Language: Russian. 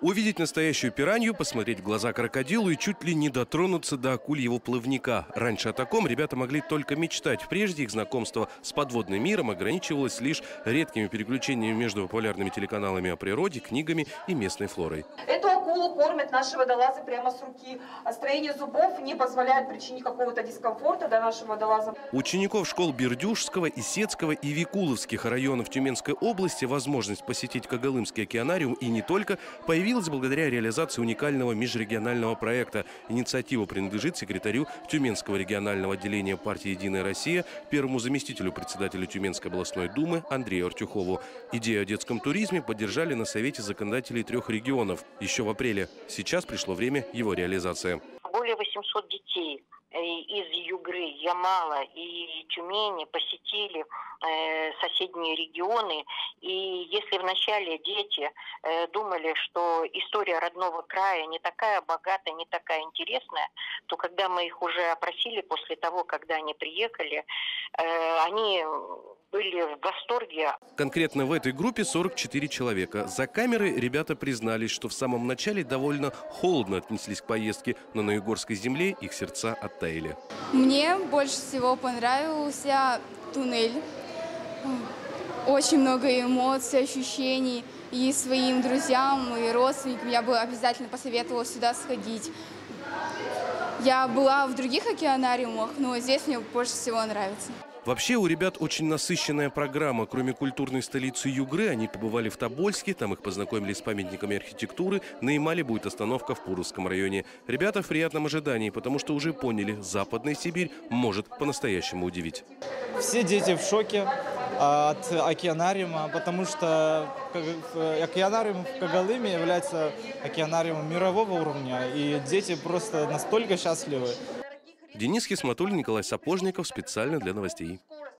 Увидеть настоящую пиранью, посмотреть в глаза крокодилу и чуть ли не дотронуться до акульего плавника. Раньше о таком ребята могли только мечтать. Прежде их знакомство с подводным миром ограничивалось лишь редкими переключениями между популярными телеканалами о природе, книгами и местной флорой. Эту акулу кормят наши водолазы прямо с руки. А строение зубов не позволяет причинить какого-то дискомфорта для нашего водолаза. Учеников школ Бердюжского, Исетского и Викуловских районов Тюменской области возможность посетить Когалымский океанариум и не только появилась благодаря реализации уникального межрегионального проекта. Инициатива принадлежит секретарю Тюменского регионального отделения партии «Единая Россия», первому заместителю председателя Тюменской областной думы Андрею Артюхову. Идею о детском туризме поддержали на Совете законодателей трех регионов еще в апреле. Сейчас пришло время его реализации. Более 800 детей э, из Югры, Ямала и Тюмени посетили э, соседние регионы. И если вначале дети э, думали, что история родного края не такая богатая, не такая интересная, то когда мы их уже опросили после того, когда они приехали, э, они были в восторге. Конкретно в этой группе 44 человека. За камерой ребята признались, что в самом начале довольно холодно отнеслись к поездке, но на Югорской земле их сердца оттаяли. Мне больше всего понравился туннель. Очень много эмоций, ощущений. И своим друзьям, и родственникам я бы обязательно посоветовала сюда сходить. Я была в других океанариумах, но здесь мне больше всего нравится. Вообще у ребят очень насыщенная программа. Кроме культурной столицы Югры, они побывали в Тобольске, там их познакомили с памятниками архитектуры. На Ямале будет остановка в Пуровском районе. Ребята в приятном ожидании, потому что уже поняли, Западная Сибирь может по-настоящему удивить. Все дети в шоке от океанариума, потому что океанариум в Когалыме является океанариумом мирового уровня, и дети просто настолько счастливы. Денис Хисматуль, Николай Сапожников специально для новостей.